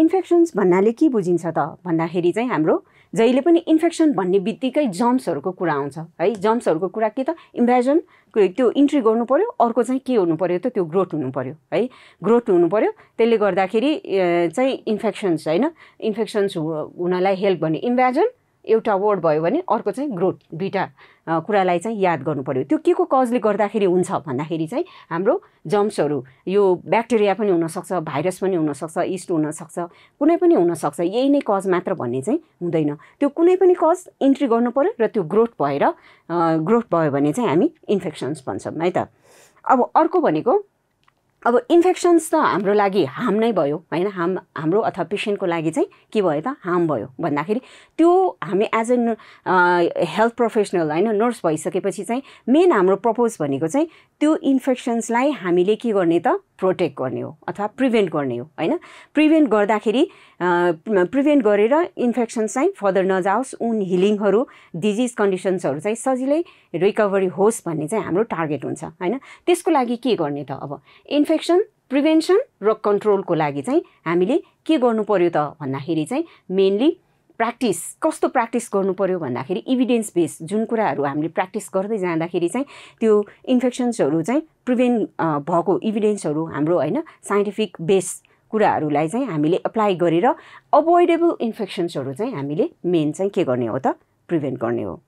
Infections भन्नाले के बुझिन्छ त? भन्दाखेरि चाहिँ हाम्रो जहिले पनि इन्फेक्सन भन्ने बित्तिकै जम्सहरूको कुरा आउँछ। है जम्सहरूको कुरा के त? इन्भाजन त्यो इन्ट्री गर्नु पऱ्यो अर्को चाहिँ के हुनु पऱ्यो त? त्यो ग्रोथ हुनु पऱ्यो है। ग्रोथ हुनु पऱ्यो त्यसले गर्दाखेरि चाहिँ इन्फेक्सन्स होइन? इन्फेक्सन्स हुनलाई हेल्प गर्ने। इन्भाजन एउटा वर्ड भयो भने अर्को चाहिँ ग्रोथ दुइटा कुरालाई चाहिँ याद गर्नु पऱ्यो त्यो के को कजले गर्दाखेरि हुन्छ भन्दाखेरि चाहिँ हाम्रो जम्सहरू यो ब्याक्टेरिया पनि हुनसक्छ भाइरस पनि हुनसक्छ इस्ट हुनसक्छ कुनै पनि हुनसक्छ यही नै कज मात्र भन्ने चाहिँ हुँदैन। त्यो कुनै पनि कज इन्ट्री गर्नु पऱ्यो र त्यो ग्रोथ भएर ग्रोथ भयो भने चाहिँ हामी इन्फेक्सन्स भन्छौँ है त। अब अर्को भनेको अब इन्फेक्सन्स त हाम्रो लागि हार्म नै भयो होइन? हार्म हाम्रो अथवा पेसेन्टको लागि चाहिँ के भयो त? हार्म भयो। भन्दाखेरि त्यो हामी एज ए हेल्थ प्रोफेसनल होइन नर्स भइसकेपछि चाहिँ मेन हाम्रो प्रपोज भनेको चाहिँ त्यो इन्फेक्सन्सलाई हामीले के गर्ने त? प्रोटेक्ट गर्ने हो अथवा प्रिभेन्ट गर्ने हो होइन? प्रिभेन्ट गर्दाखेरि प्रिभेन्ट गरेर इन्फेक्सन्स चाहिँ फर्दर नजाओस् उन हिलिङहरू डिजिज कन्डिसन्सहरू चाहिँ सजिलै रिकभरी होस् भन्ने चाहिँ हाम्रो टार्गेट हुन्छ होइन? त्यसको लागि के गर्ने त अब? इन्फेक्सन प्रिभेन्सन र कन्ट्रोलको लागि चाहिँ हामीले के गर्नु पऱ्यो त भन्दाखेरि चाहिँ मेनली प्र्याक्टिस कस्तो प्र्याक्टिस गर्नु पऱ्यो भन्दाखेरि इभिडेन्स बेस जुन कुराहरू हामीले प्र्याक्टिस गर्दै जाँदाखेरि चाहिँ त्यो इन्फेक्सन्सहरू चाहिँ प्रिभेन्ट भएको इभिडेन्सहरू हाम्रो होइन साइन्टिफिक बेस कुराहरूलाई चाहिँ हामीले एप्लाई गरेर अभोइडेबल इन्फेक्सन्सहरू चाहिँ हामीले मेन चाहिँ के गर्ने हो त? प्रिभेन्ट गर्ने हो।